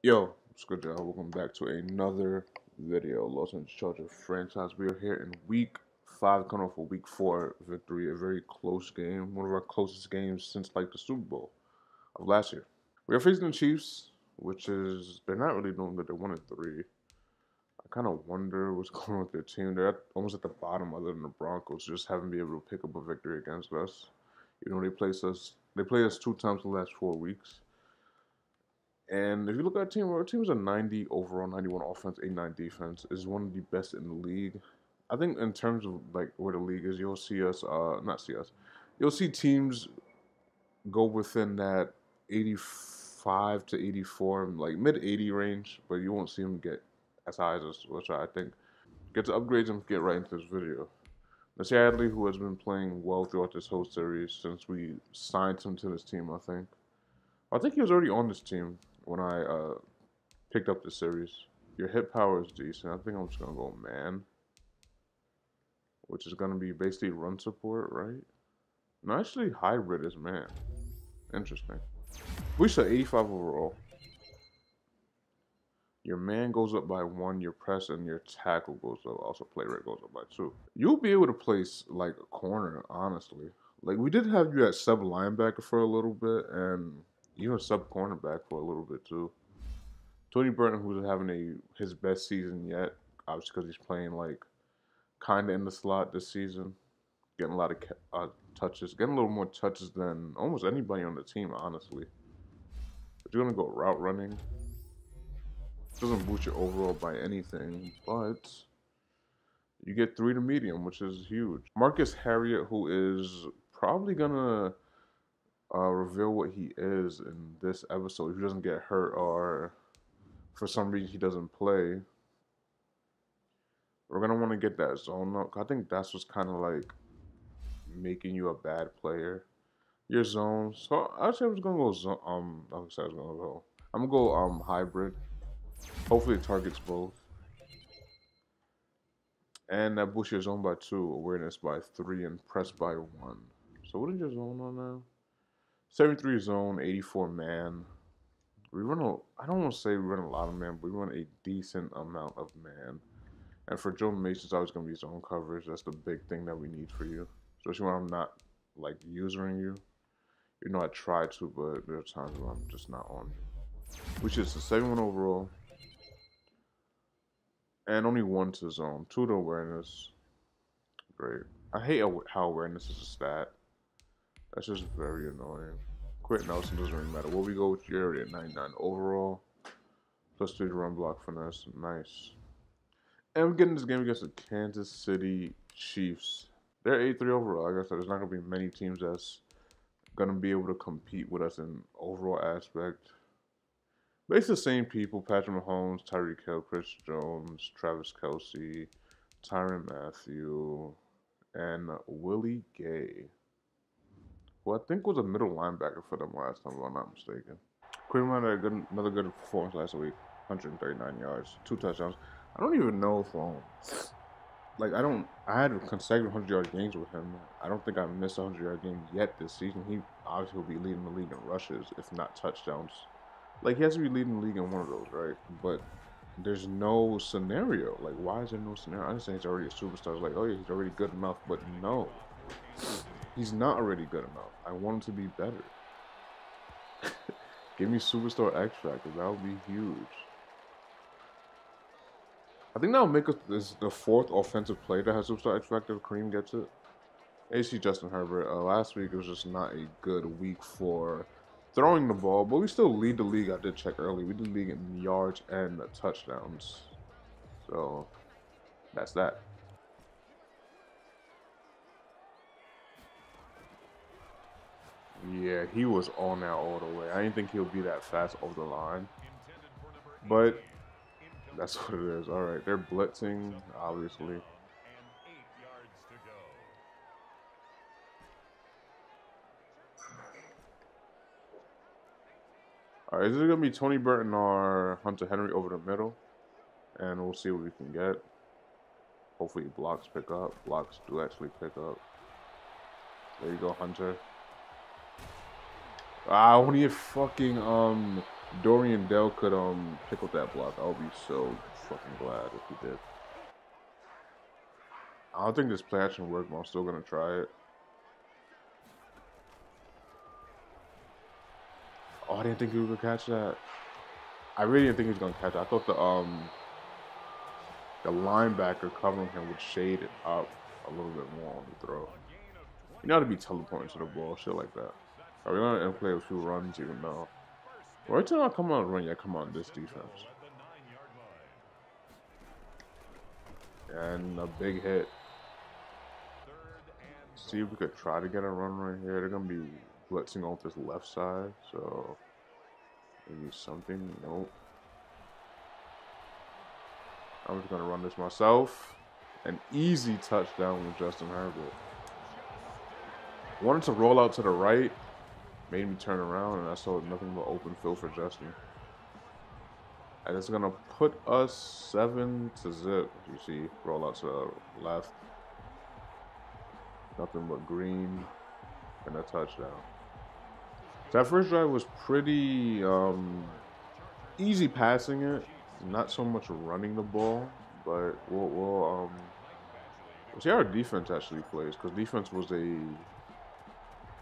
Yo, what's good, y'all? Welcome back to another video. Los Angeles Chargers franchise. We are here in week five, coming off a week four victory. A very close game. One of our closest games since like the Super Bowl of last year. We are facing the Chiefs, which is they're not really doing good. They're one and three. I kind of wonder what's going on with their team. They're at, almost at the bottom, other than the Broncos. Just haven't been able to pick up a victory against us. You know, they placed us. They played us two times in the last four weeks. And if you look at our team, our team is a 90 overall, 91 offense, 89 defense. Is one of the best in the league. I think in terms of like where the league is, you'll see us, uh, not see us, you'll see teams go within that 85 to 84, like mid 80 range, but you won't see them get as high as us, which I think get to upgrades and get right into this video. Nasir Adderley, who has been playing well throughout this whole series since we signed him to this team, I think. I think he was already on this team when I uh, picked up the series. Your hit power is decent. I think I'm just gonna go man, which is gonna be basically run support, right? No, actually hybrid is man. Interesting. We said 85 overall. Your man goes up by one, your press and your tackle goes up. Also, play rate goes up by two. You'll be able to place like a corner, honestly. Like we did have you at sub linebacker for a little bit, and even sub cornerback for a little bit too. Tony Burton, who's having a his best season yet, obviously because he's playing like kind of in the slot this season, getting a lot of uh, touches, getting a little more touches than almost anybody on the team, honestly. But you're gonna go route running. Doesn't boost your overall by anything, but you get three to medium, which is huge. Marcus Harriet, who is probably gonna uh, reveal what he is in this episode. If he doesn't get hurt or for some reason he doesn't play, we're gonna want to get that zone up. I think that's what's kind of like making you a bad player. Your zone. So actually, I was gonna go zone. Um, I was gonna go. I'm gonna go um hybrid. Hopefully, it targets both. And that boosts your zone by two, awareness by three, and press by one. So what is your zone on now? 73 zone, 84 man. We run a, I don't want to say we run a lot of man, but we run a decent amount of man. And for Joe Mason, it's always going to be zone coverage. That's the big thing that we need for you. Especially when I'm not, like, using you. You know, I try to, but there are times when I'm just not on you. Which is a 71 overall. And only one to zone. Two to awareness. Great. I hate how awareness is a stat. That's just very annoying. Quenton Nelson doesn't really matter. What we go with, already at 99 overall. Plus 3 run block finesse. Nice. And we're getting this game against the Kansas City Chiefs. They're 83 overall. Like I said, there's not going to be many teams that's going to be able to compete with us in overall aspect. It's the same people. Patrick Mahomes, Tyreek Hill, Chris Jones, Travis Kelce, Tyrann Mathieu, and Willie Gay who I think was a middle linebacker for them last time, if I'm not mistaken. Quinn had a good, another good performance last week 139 yards, two touchdowns. I don't even know if, um, like, I don't, I had consecutive 100 yard games with him. I don't think I missed a 100 yard game yet this season. He obviously will be leading the league in rushes, if not touchdowns. Like, he has to be leading the league in one of those, right? But there's no scenario. Like, why is there no scenario? I understand he's already a superstar. It's like, oh, yeah, he's already good enough, but no. He's not already good enough. I want him to be better. Give me Superstar X Factor. That would be huge. I think that'll make us this the fourth offensive player that has Superstar X Factor if Kareem gets it. AC Justin Herbert. Uh, last week was just not a good week for throwing the ball, but we still lead the league. I did check early. We did league in yards and touchdowns. So that's that. Yeah, he was on that all the way. I didn't think he would be that fast over the line. But that's what it is. All right, they're blitzing, obviously. All right, is it going to be Tony Burton or Hunter Henry over the middle? And we'll see what we can get. Hopefully blocks pick up. Blocks do actually pick up. There you go, Hunter. Ah, only a fucking, um, Dorian Dale could um pick up that block, I'll be so fucking glad if he did. I don't think this play action worked, but I'm still gonna try it. Oh, I didn't think he was gonna catch that. I really didn't think he was gonna catch it. I thought the um the linebacker covering him would shade it up a little bit more on the throw. You know how to be teleporting to the ball, shit like that. Gonna play a few runs even now. Every time I come on run, yeah, come on this defense. And a big hit. See if we could try to get a run right here. They're gonna be blitzing off this left side, so maybe something. Nope. I'm just gonna run this myself. An easy touchdown with Justin Herbert. Wanted to roll out to the right, made me turn around, and I saw nothing but open field for Justin. And it's gonna put us seven to zip. You see, roll out to the left. Nothing but green and a touchdown. That first drive was pretty um, easy passing it, not so much running the ball, but we'll, we'll, um, we'll see how our defense actually plays because defense was a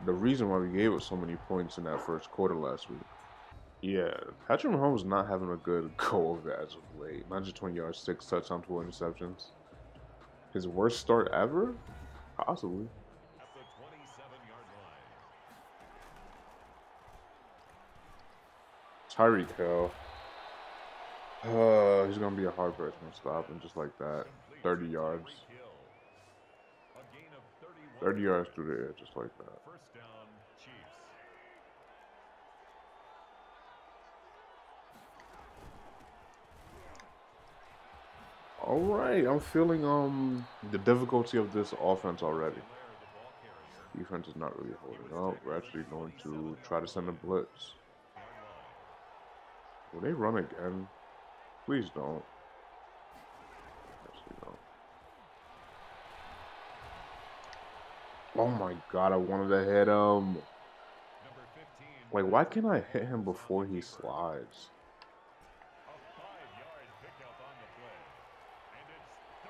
the reason why we gave us so many points in that first quarter last week. Yeah, Patrick Mahomes not having a good go of it as of late. 920 yards, six touchdowns, four interceptions. His worst start ever? Possibly. Tyreek Hill. Uh, he's gonna be a hard person to stop, and just like that, 30 yards. 30 yards through the air, just like that. All right, I'm feeling um the difficulty of this offense already. Defense is not really holding up. We're actually going to try to send a blitz. Will they run again? Please don't. Actually, don't. Oh my god, I wanted to hit him. Like, why can't I hit him before he slides?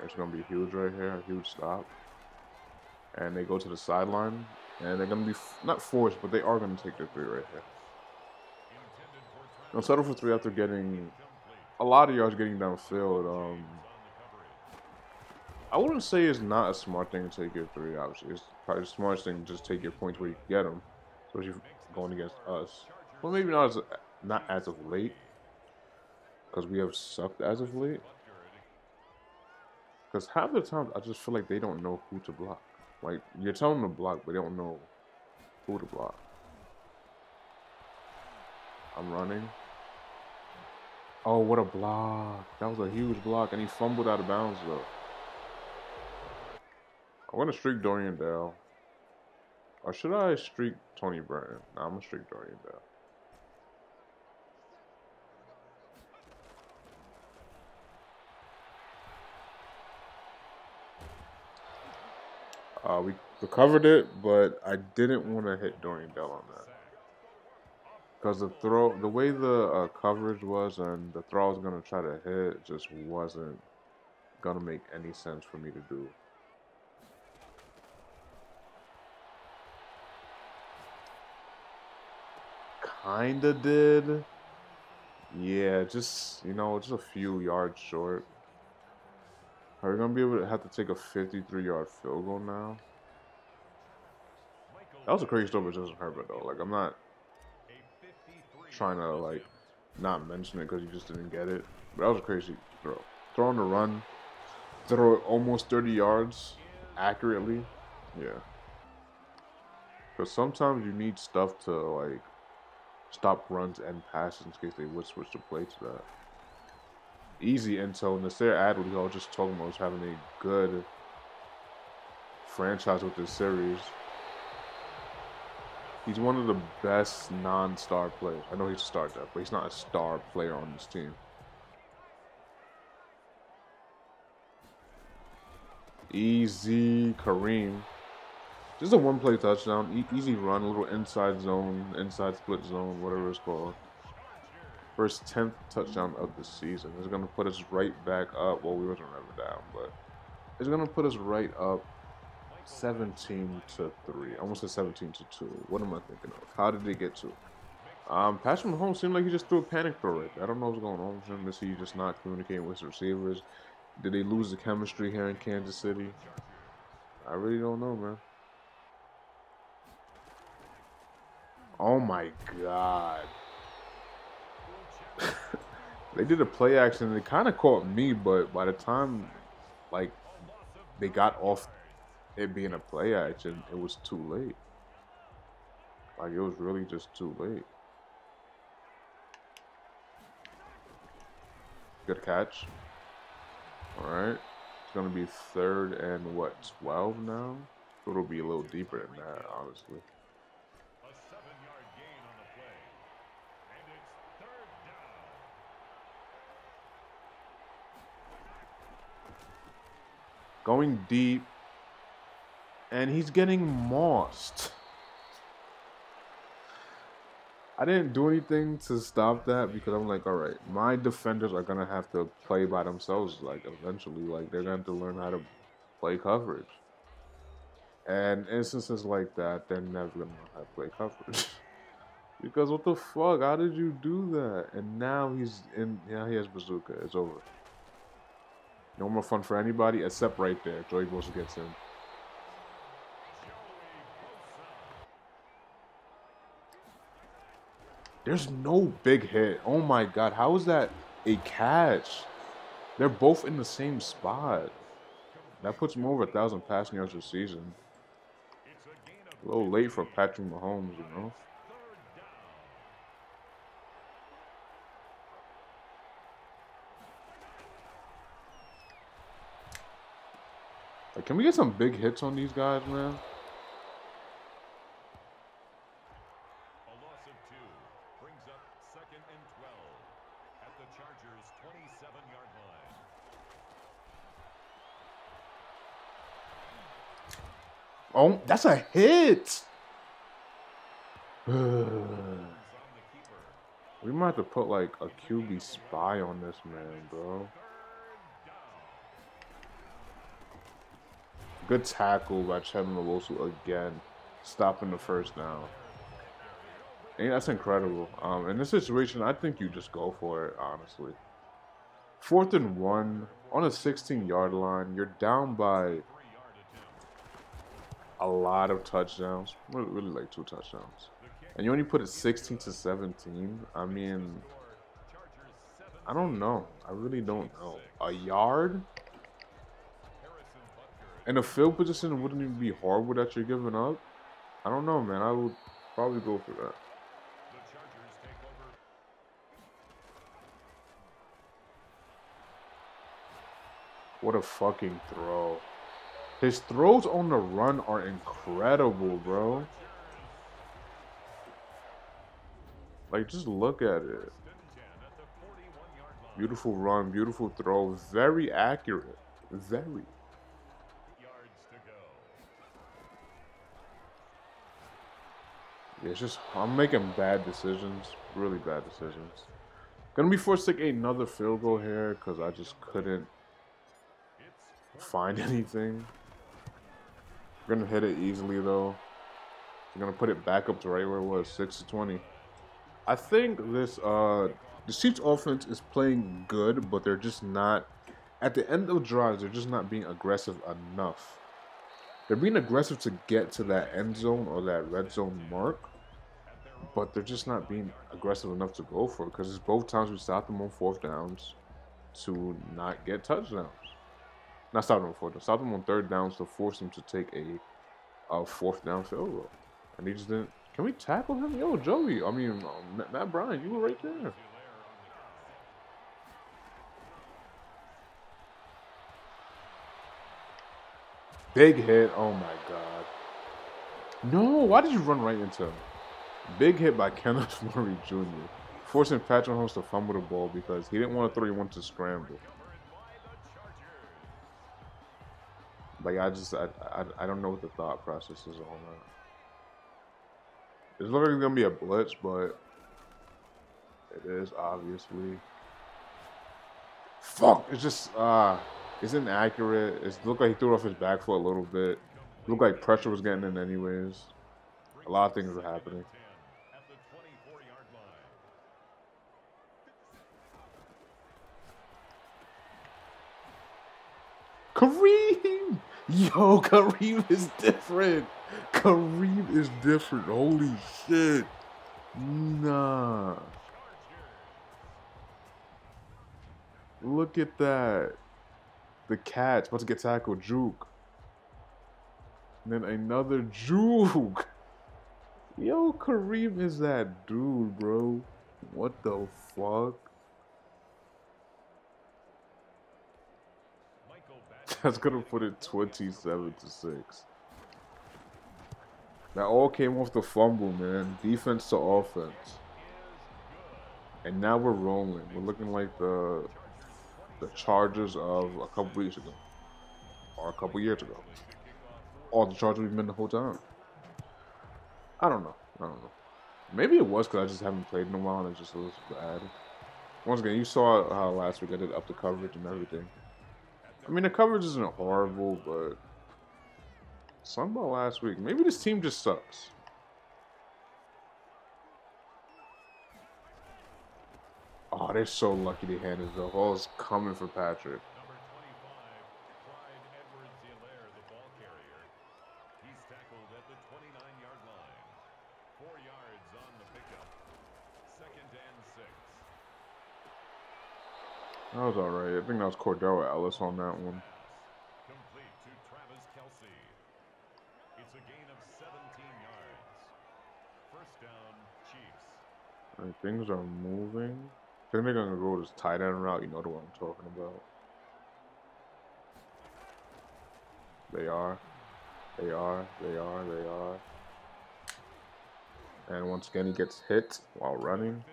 It's going to be huge right here, a huge stop. And they go to the sideline, and they're going to be, not forced, but they are going to take their three right here. They'll settle for three after getting a lot of yards getting downfield. Um, I wouldn't say it's not a smart thing to take your three, obviously. It's probably the smartest thing just take your points where you get them, especially going against us. Well, maybe not as, not as of late, because we have sucked as of late. Because half the time, I just feel like they don't know who to block. Like, you're telling them to block, but they don't know who to block. I'm running. Oh, what a block. That was a huge block, and he fumbled out of bounds, though. I'm going to streak Dorian Dale. Or should I streak Tony Burton? Nah, I'm going to streak Dorian Dale. Uh, we recovered it, but I didn't want to hit Dorian Dale on that. Because the throw, the way the uh, coverage was and the throw I was going to try to hit just wasn't going to make any sense for me to do. Kinda did. Yeah, just, you know, just a few yards short. Are we gonna be able to have to take a 53 yard field goal now? That was a crazy story with Justin Herbert though. Like I'm not trying to like not mention it because you just didn't get it. But that was a crazy throw. Throw on the run, throw almost 30 yards accurately. Yeah. Because sometimes you need stuff to like stop runs and passes in case they would switch the play to that easy intel. Nasir Adderley, I was just talking about, was having a good franchise with this series. He's one of the best non-star players. I know he's a star depth, but he's not a star player on this team. Easy Kareem. Just a one-play touchdown. E easy run, a little inside zone, inside split zone, whatever it's called. First 10th touchdown of the season. It's going to put us right back up. Well, we wasn't ever down, but it's going to put us right up 17 to 3. Almost a 17 to 2. What am I thinking of? How did they get to? Um, Patrick Mahomes seemed like he just threw a panic throw right I don't know what's going on with him. Is he just not communicating with his receivers? Did they lose the chemistry here in Kansas City? I really don't know, man. Oh my god. they did a play action. It kind of caught me, but by the time, like, they got off it being a play action, it was too late. Like, it was really just too late. Good catch. All right. It's going to be third and what, 12 now? It'll be a little deeper than that, honestly. Going deep. And he's getting mossed. I didn't do anything to stop that because I'm like, all right, my defenders are gonna have to play by themselves. Like eventually, like they're gonna have to learn how to play coverage. And instances like that, they're never gonna how to play coverage. because what the fuck? How did you do that? And now he's in. Now he has bazooka. It's over. No more fun for anybody except right there. Joey Bosa gets in. There's no big hit. Oh my god, how is that a catch? They're both in the same spot. That puts him over a thousand passing yards a season. A little late for Patrick Mahomes, you know. Like, can we get some big hits on these guys, man? Oh, that's a hit. we might have to put like a QB spy on this man, bro. Good tackle by Chevin Nwosu again, stopping the first down. And that's incredible. Um, in this situation, I think you just go for it, honestly. Fourth and one on a 16 yard line. You're down by a lot of touchdowns, really, really like two touchdowns, and you only put it 16 to 17. I mean, I don't know. I really don't know. A yard and a field position wouldn't even be horrible that you're giving up. I don't know, man. I would probably go for that. What a fucking throw. His throws on the run are incredible, bro. Like, just look at it. Beautiful run, beautiful throw, very accurate. Very. Yeah, it's just, I'm making bad decisions. Really bad decisions. Gonna be forced to take another field goal here because I just couldn't find anything. We're gonna hit it easily though. We're gonna put it back up to right where it was, six to twenty. I think this uh the Chiefs offense is playing good, but they're just not at the end of drives, they're just not being aggressive enough. They're being aggressive to get to that end zone or that red zone mark, but they're just not being aggressive enough to go for it because it's both times we stop them on fourth downs to not get touchdowns. Not stop them on fourth down. Stop them on third downs to force them to take a, a fourth down field goal. And he just didn't. Can we tackle him? Yo, Joey. I mean, um, Matt Bryant, you were right there. Big hit. Oh my God. No, why did you run right into him? Big hit by Kenneth Murray Jr., forcing Patrick Mahomes to fumble the ball because he didn't want to throw, wanted to scramble. Like I just I, I, I don't know what the thought process is on that. It's looking like gonna be a blitz, but It is obviously. Fuck! It's just uh, it's inaccurate. It looked like he threw off his back foot a little bit. It looked like pressure was getting in anyways. A lot of things were happening. Kareem! Yo, Kareem is different. Kareem is different. Holy shit. Nah. Look at that. The cat's about to get tackled. Juke. And then another juke. Yo, Kareem is that dude, bro. What the fuck? That's gonna put it 27 to 6. That all came off the fumble, man. Defense to offense. And now we're rolling. We're looking like the the Chargers of a couple weeks ago. Or a couple years ago. Or the Chargers we've been the whole time. I don't know. I don't know. Maybe it was because I just haven't played in a while and it just was bad. Once again, you saw how last week I did up the coverage and everything. I mean, the coverage isn't horrible, but something about last week. Maybe this team just sucks. Oh, they're so lucky they handed off. Oh, it's coming for Patrick. Was alright. I think that was Cordarrelle Ellis on that one. Complete to Travis Kelce. It's a gain of 17 yards. First down, Chiefs. Right, things are moving. I think they're going to go this tight end route. You know the one I'm talking about. They are. They are. They are. They are. And once again, he gets hit while running.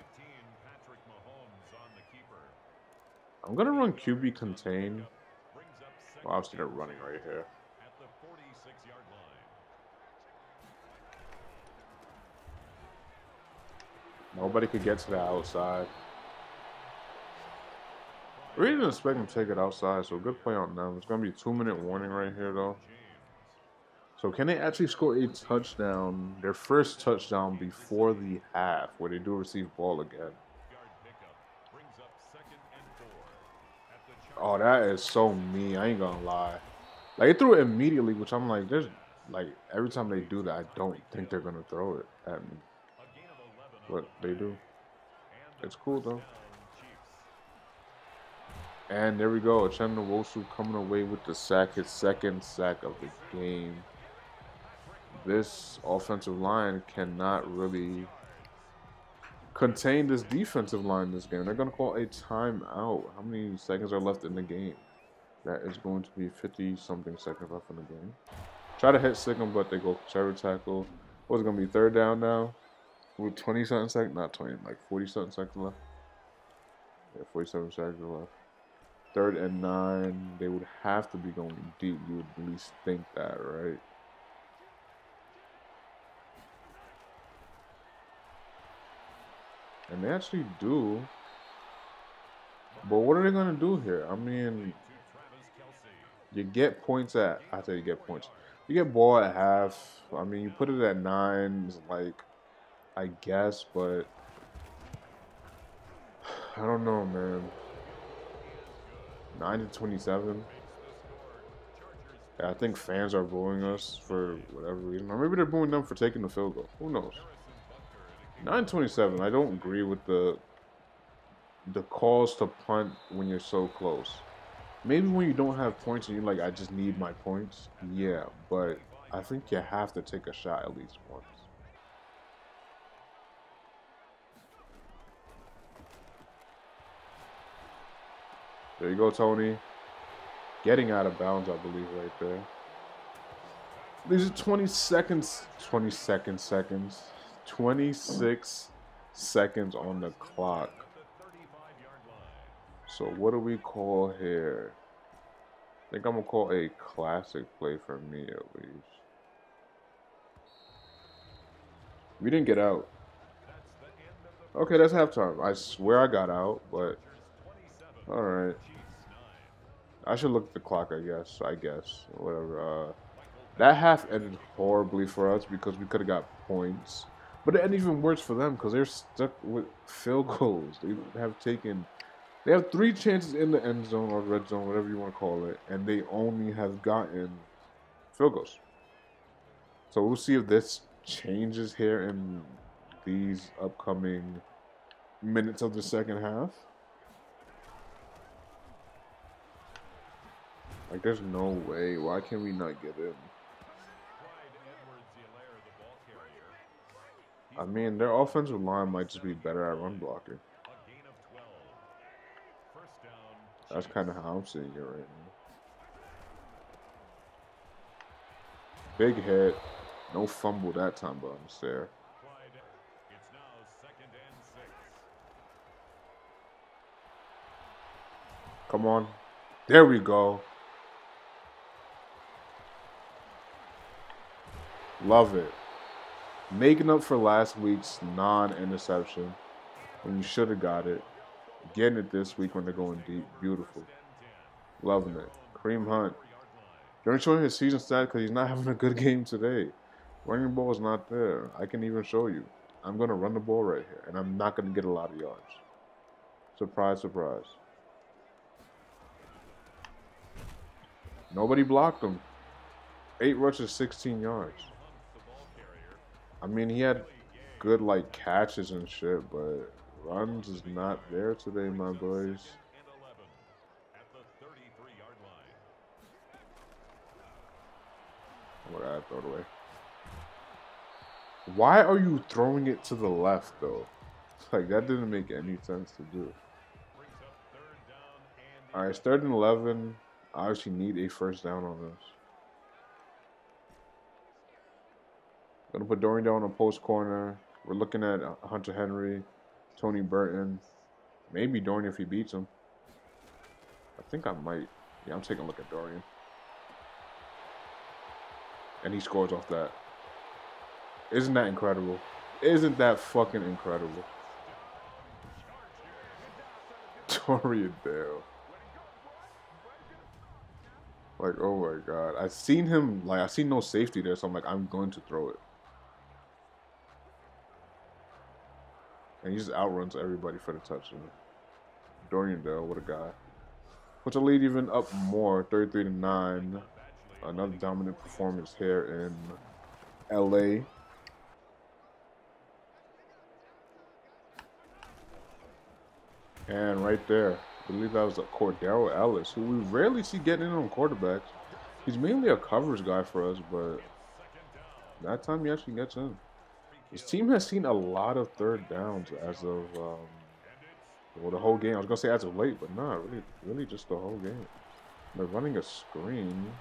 I'm gonna run QB contain. Well, obviously they're running right here. Nobody could get to the outside. We didn't expect him to take it outside, so good play on them. It's gonna be two minute warning right here though. So can they actually score a touchdown, their first touchdown before the half, where they do receive ball again? Oh, that is so mean. I ain't gonna lie. Like, it threw it immediately, which I'm like, there's, like, every time they do that, I don't think they're gonna throw it at me. But they do. It's cool, though. And there we go. Uchenna Nwosu coming away with the sack, his second sack of the game. This offensive line cannot really contain this defensive line this game. They're going to call a timeout. How many seconds are left in the game? That is going to be 50-something seconds left in the game. Try to hit Sick'em, but they go conservative tackle. What's going to be, third down now? With 20-something seconds? Not 20, like 40-something seconds left. Yeah, 47 seconds left. Third and nine. They would have to be going deep. You would at least think that, right? And they actually do. But what are they going to do here? I mean, you get points at, I say you get points. You get ball at half. I mean, you put it at nine, like, I guess, but I don't know, man. 9 to 27. Yeah, I think fans are booing us for whatever reason. Or maybe they're booing them for taking the field goal. Who knows? 927. I don't agree with the the calls to punt when you're so close. Maybe when you don't have points and you're like, I just need my points. Yeah, but I think you have to take a shot at least once. There you go, Tony. Getting out of bounds, I believe, right there. These are 20 seconds, 20 second seconds. 26 seconds on the clock. So what do we call here? I think I'm to call a classic play for me at least. We didn't get out. Okay, that's halftime. I swear I got out, but all right. I should look at the clock. I guess. I guess. Whatever. Uh, that half ended horribly for us because we could have got points, but it ended even worse for them because they're stuck with field goals. They have taken. They have three chances in the end zone or red zone, whatever you want to call it, and they only have gotten field goals. So we'll see if this changes here in these upcoming minutes of the second half. Like, there's no way. Why can we not get in? I mean, their offensive line might just be better at run blocking. That's kind of how I'm seeing it right now. Big hit. No fumble that time, but I'm there. Come on. There we go. Love it. Making up for last week's non-interception when you should have got it. Getting it this week when they're going deep. Beautiful. Loving it. Kareem Hunt. They're showing his season stat because he's not having a good game today. Running the ball is not there. I can even show you. I'm going to run the ball right here, and I'm not going to get a lot of yards. Surprise, surprise. Nobody blocked him. Eight rushes, 16 yards. I mean, he had good, like, catches and shit, but runs is not there today, my boys. What I throw it away. Why are you throwing it to the left, though? Like, that didn't make any sense to do. All right, it's third and 11. I actually need a first down on this. Gonna put Dorian down on post corner. We're looking at uh, Hunter Henry, Tony Burton, maybe Dorian if he beats him. I think I might. Yeah, I'm taking a look at Dorian. And he scores off that. Isn't that incredible? Isn't that fucking incredible? Dorian Dale. Like, oh my god. I seen him, like, I seen no safety there, so I'm like, I'm going to throw it. And he just outruns everybody for the touchdown. Dorian Dale, what a guy. Puts the lead even up more, 33 to 9. Another dominant performance here in LA. And right there, I believe that was a Cordarrelle Ellis, who we rarely see getting in on quarterbacks. He's mainly a covers guy for us, but that time he actually gets in. His team has seen a lot of third downs as of um, well the whole game. I was gonna say as of late, but not really, really just the whole game. They're running a screen,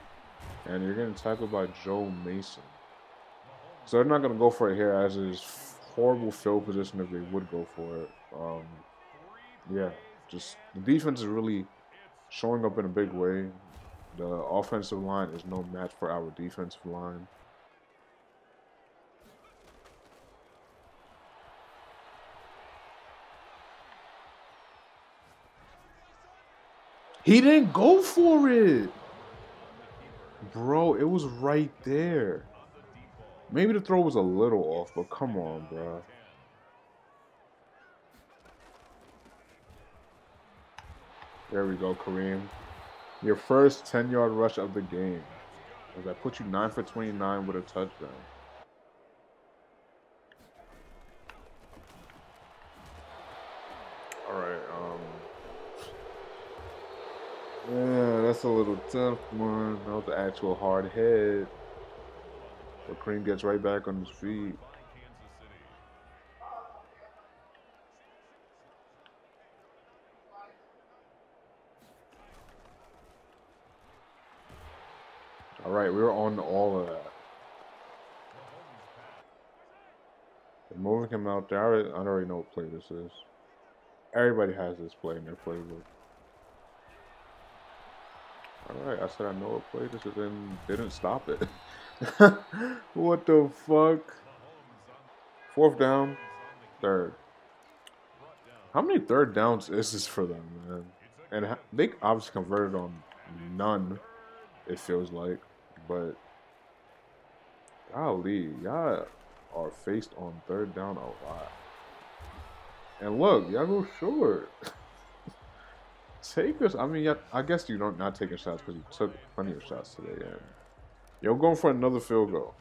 and you're getting tackled by Joe Mason. So they're not gonna go for it here, as is horrible field position if they would go for it. Um, yeah, just the defense is really showing up in a big way. The offensive line is no match for our defensive line. He didn't go for it. Bro, it was right there. Maybe the throw was a little off, but come on, bro. There we go, Kareem. Your first 10-yard rush of the game. As I put you 9 for 29 with a touchdown. Yeah, a little tough one. That was the actual hard hit. But Kareem gets right back on his feet. All right, we were on all of that. They're moving him out there. I I already know what play this is. Everybody has this play in their playbook. Alright, I said I know what play this is and didn't stop it. what the fuck? Fourth down, third. How many third downs is this for them, man? And they obviously converted on none, it feels like. But, golly, y'all are faced on third down a lot. And look, y'all go short. Take us. I mean, yeah, I guess you don't not taking shots because you took plenty of shots today. And you're going for another field goal.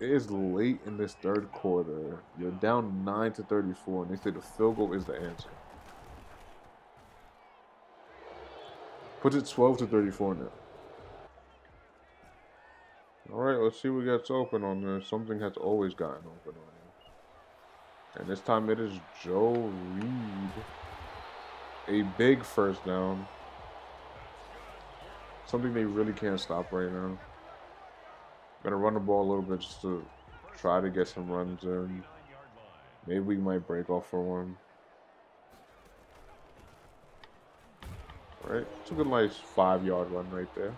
It is late in this third quarter. You're down 9 to 34, and they say the field goal is the answer. Puts it 12 to 34 now. Alright, let's see what gets open on this. Something has always gotten open on this. And this time it is Joe Reed. A big first down. Something they really can't stop right now. Gonna run the ball a little bit just to try to get some runs in. Maybe we might break off for one. Right, took a good nice five yard run right there.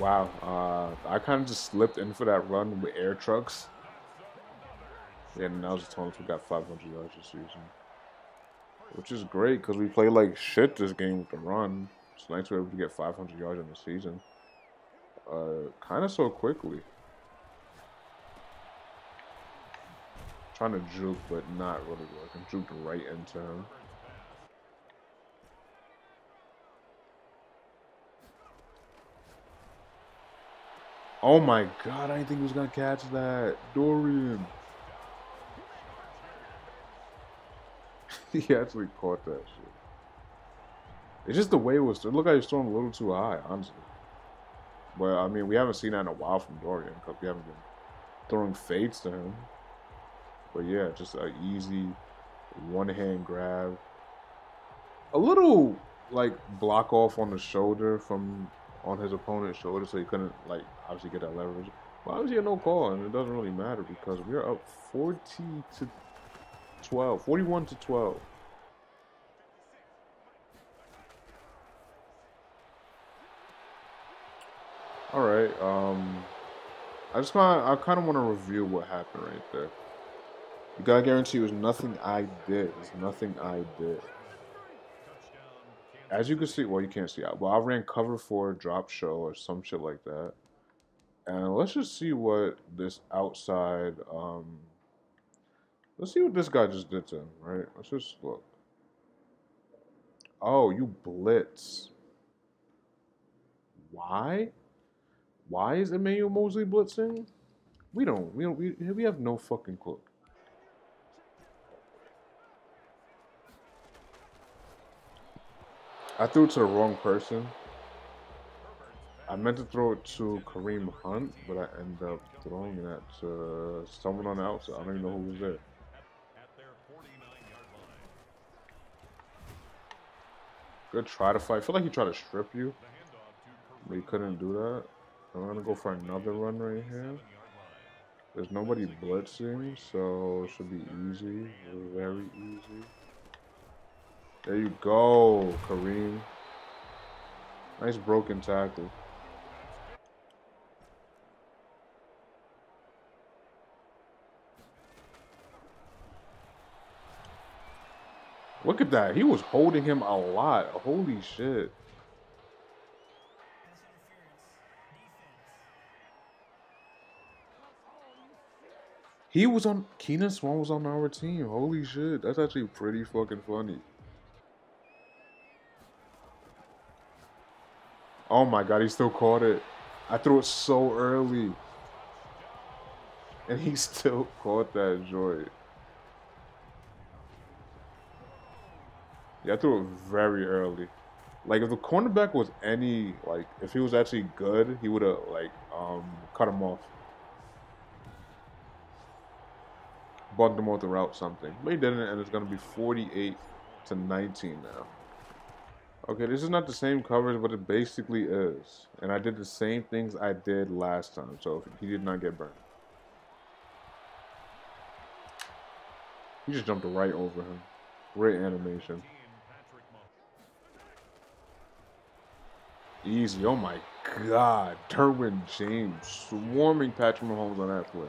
Wow, uh, I kind of just slipped in for that run with air trucks. Yeah, and now just told us we got 500 yards this season. Which is great because we play like shit this game with the run. It's nice we're able to get 500 yards in the season. Uh, kind of so quickly. Trying to juke, but not really working. Juke right into him. Oh my god, I didn't think he was going to catch that. Dorian. he actually caught that shit. It's just the way it was. It looked like he was throwing a little too high, honestly. But, I mean, we haven't seen that in a while from Dorian because we haven't been throwing fades to him. But, yeah, just an easy one-hand grab. A little, like, block off on the shoulder from on his opponent's shoulder so he couldn't, like, obviously get that leverage. But obviously, a no call, and it doesn't really matter because we're up 40 to 12, 41 to 12. All right. Um, I just kind I kind of want to review what happened right there. You gotta guarantee it was nothing I did. It's nothing I did. As you can see, well, you can't see. Well, I ran cover for a drop show or some shit like that. And let's just see what this outside. Um, let's see what this guy just did to him, right? Let's just look. Oh, you blitz. Why? Why is Emmanuel Moseley blitzing? We don't. We don't. We, we have no fucking clue. I threw it to the wrong person. I meant to throw it to Kareem Hunt, but I ended up throwing it to someone on the outside. I don't even know who was there. Good try to fight. I feel like he tried to strip you, but he couldn't do that. I'm gonna go for another run right here. There's nobody blitzing, so it should be easy. Very easy. There you go, Kareem. Nice broken tackle. Look at that. He was holding him a lot. Holy shit. He was on Keenan Swan was on our team. Holy shit. That's actually pretty fucking funny. Oh my god, he still caught it. I threw it so early. And he still caught that joint. Yeah, I threw it very early. Like if the cornerback was any like if he was actually good, he would have like um cut him off. Bugged him off the route something. But he didn't and it's gonna be 48 to 19 now. Okay, this is not the same coverage, but it basically is. And I did the same things I did last time, so he did not get burned. He just jumped right over him. Great animation. Easy. Oh my God. Derwin James swarming Patrick Mahomes on that play.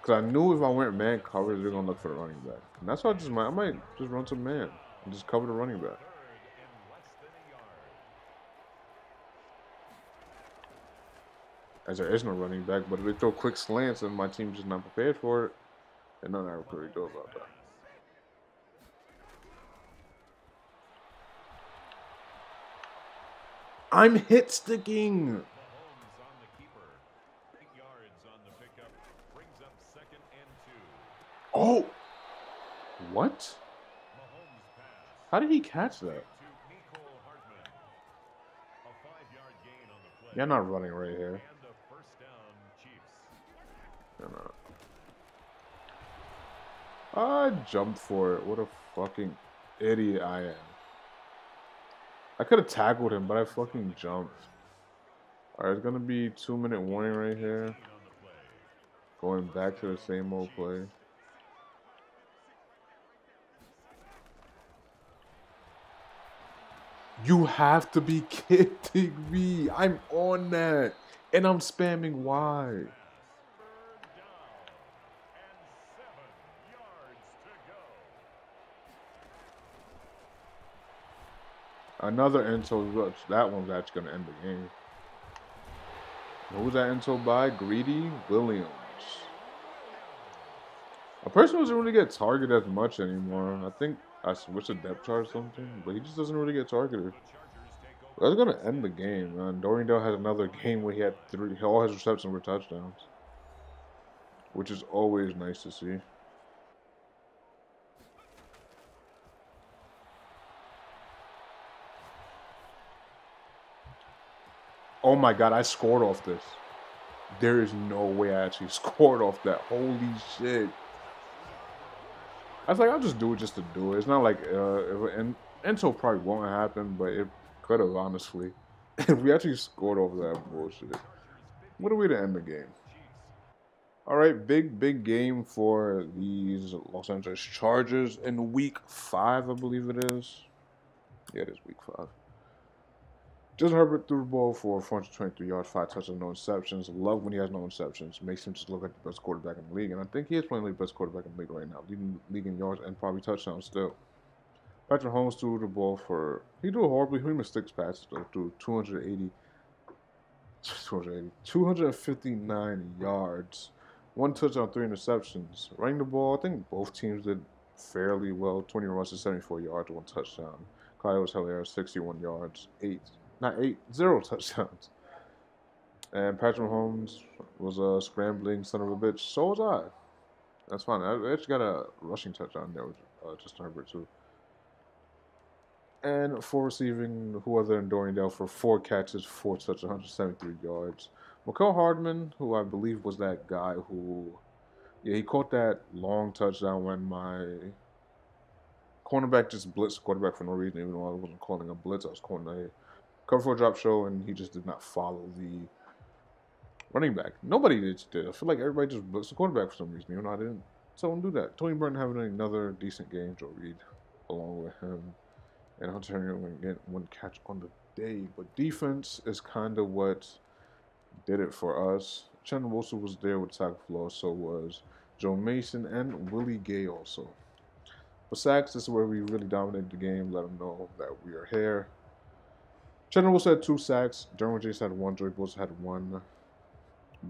Because I knew if I went man coverage, they're going to look for the running back. And that's why I just might, I might just run some man and just cover the running back. As there is no running back, but if they throw quick slants and my team's just not prepared for it, and I can really do about that. I'm hit sticking. Oh. What? How did he catch that? You're not running right here. You're not. I jumped for it. What a fucking idiot I am. I could have tackled him, but I fucking jumped. Alright, it's gonna be two minute warning right here. Going back to the same old play. You have to be kidding me. I'm on that. And I'm spamming Y. Another Intel, that one's actually going to end the game. Who was that Intel by? Greedy Williams. A person doesn't really get targeted as much anymore. I think I switched to depth chart or something, but he just doesn't really get targeted. That's gonna end the game, man. Dorian Dale has another game where he had three all his receptions were touchdowns. Which is always nice to see. Oh my god, I scored off this. There is no way I actually scored off that. Holy shit. I was like, I'll just do it just to do it. It's not like, uh, if, and Ento probably won't happen, but it could have, honestly. If we actually scored off that bullshit. What a way to end the game. All right, big, big game for these Los Angeles Chargers in week five, I believe it is. Yeah, it is week five. Justin Herbert threw the ball for 423 yards, five touchdowns, no interceptions. Love when he has no interceptions. Makes him just look like the best quarterback in the league. And I think he is playing the best quarterback in the league right now, leading league in yards and probably touchdowns still. Patrick Mahomes threw the ball for he threw horribly. He missed six passes though, threw 280, 280, 259 yards, one touchdown, three interceptions. Running the ball, I think both teams did fairly well. 20 rushes, 74 yards, one touchdown. Kyle was hilarious, 61 yards, eight not eight, zero touchdowns. And Patrick Mahomes was a scrambling son of a bitch. So was I. That's fine. I actually got a rushing touchdown there with uh, Justin Herbert too. And for receiving, who other than Dorian Dale for four catches, four touches, 173 yards. Mecole Hardman, who I believe was that guy who, yeah, he caught that long touchdown when my cornerback just blitzed quarterback for no reason, even though I wasn't calling a blitz. I was calling a cover for a drop show, and he just did not follow the running back. Nobody did. I feel like everybody just blitzed the quarterback for some reason. You know, I didn't. So don't do that. Tony Burton having another decent game. Joe Reed along with him, and Hunter Henry getting one catch on the day. But defense is kind of what did it for us. Chandler Wilson was there with tackle for so was Joe Mason and Willie Gay also. For sacks, this is where we really dominated the game. Let them know that we are here. Chandler Wilson had two sacks. Derwin James had one. Joey Bosa had one.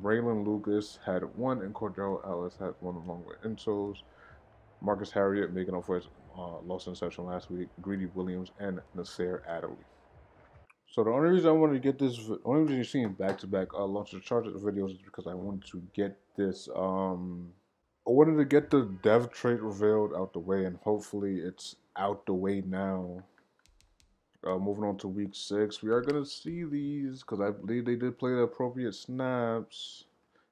Braylon Lucas had one, and Cordell Ellis had one along with Entos. Marcus Harriet making up for his uh, lost interception last week. Greedy Williams and Nasir Adderley. So the only reason I wanted to get this, only reason you're seeing back-to-back uh, launch the Chargers videos is because I wanted to get this. Um, I wanted to get the dev trait revealed out the way, and hopefully it's out the way now. Uh, moving on to week six, we are going to see these because I believe they did play the appropriate snaps.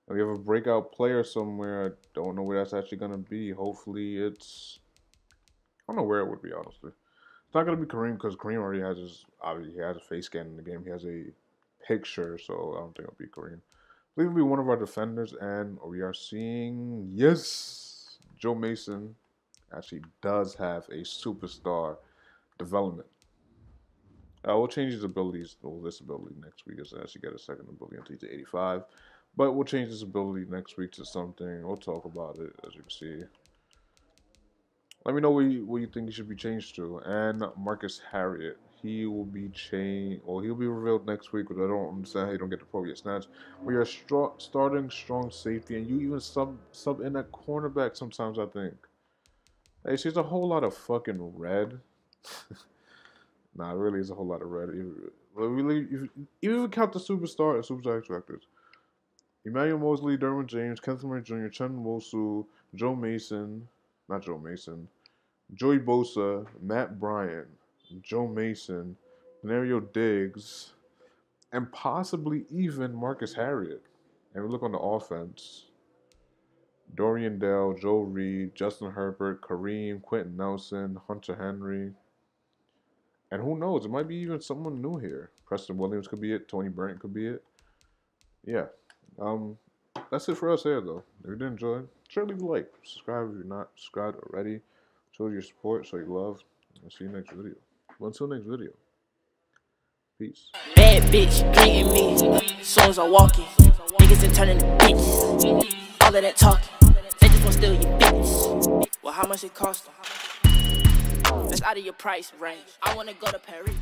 And we have a breakout player somewhere. I don't know where that's actually going to be. Hopefully, it's. I don't know where it would be, honestly. It's not going to be Kareem because Kareem already has his. Obviously, he has a face scan in the game. He has a picture, so I don't think it'll be Kareem. I believe it'll be one of our defenders, and we are seeing. Yes! Joe Mason actually does have a superstar development. Uh, we'll change his abilities. Well, this ability next week is actually get a second ability until he's 85. But we'll change his ability next week to something. We'll talk about it, as you can see. Let me know what you, what you think he should be changed to. And Marcus Harriet. He will be changed, or he'll be revealed next week, but I don't understand how you don't get the appropriate snatch. We are starting strong safety, and you even sub sub in at cornerback sometimes, I think. Hey, she's a whole lot of fucking red. nah, it really is a whole lot of red. Really, if, even if we count the superstar and superstar X Factors. Emmanuel Moseley, Derwin James, Kenneth Murray Jr., Chen Wosu, Joe Mason, not Joe Mason, Joey Bosa, Matt Bryant, Joe Mason, Mario Diggs, and possibly even Marcus Harriet. And we look on the offense. Dorian Dale, Joe Reed, Justin Herbert, Kareem, Quenton Nelson, Hunter Henry. And who knows? It might be even someone new here. Preston Williams could be it. Tony Burton could be it. Yeah. Um, that's it for us here, though. If you did enjoy, sure leave a like. Subscribe if you're not subscribed already. Show your support, show your love. I'll see you next video. Well, until next video. Peace. Bad bitch me. Soon as I walk in, niggas turning to bitches. All of that talking, they just want steal your bitch. Well, how much it cost them? That's out of your price range. I wanna go to Paris.